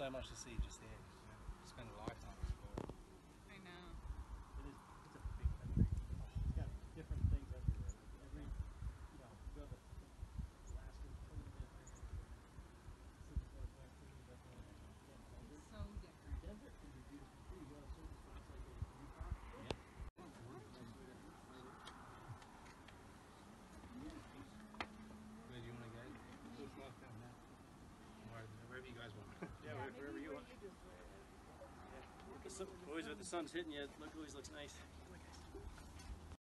so much to see just there. Spend a lifetime exploring. I know. It is, it's a big country. It's got different things everywhere. Every, you know, go to Alaska, So different. Desert can be beautiful too. You go to certain spots like in Utah. Where do you want to go? Bush life down there. Wherever, wherever you guys want. Yeah, wherever you sun, always when the sun's hitting you, it always looks nice.